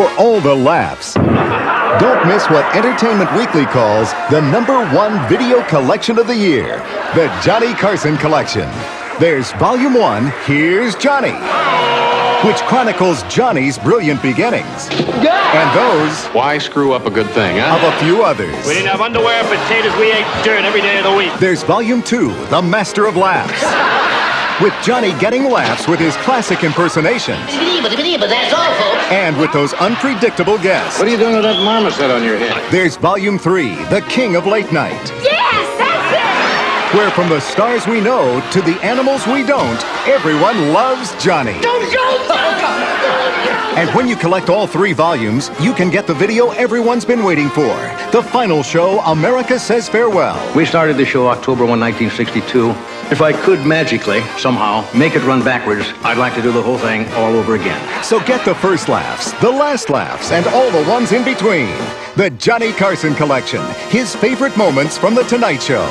for all the laughs. Don't miss what Entertainment Weekly calls the number one video collection of the year, the Johnny Carson Collection. There's Volume 1, Here's Johnny, which chronicles Johnny's brilliant beginnings. And those Why screw up a good thing, huh? of a few others. We didn't have underwear, and potatoes, we ate dirt every day of the week. There's Volume 2, The Master of Laughs. With Johnny getting laughs with his classic impersonations that's all, folks. and with those unpredictable guests. What are you doing with that marmoset on your head? There's Volume 3, The King of Late Night. Yes, that's it! Where from the stars we know to the animals we don't, everyone loves Johnny. Don't go! and when you collect all three volumes, you can get the video everyone's been waiting for. The final show, America Says Farewell. We started the show October 1, 1962. If I could magically, somehow, make it run backwards, I'd like to do the whole thing all over again. So get the first laughs, the last laughs, and all the ones in between. The Johnny Carson Collection, his favorite moments from The Tonight Show.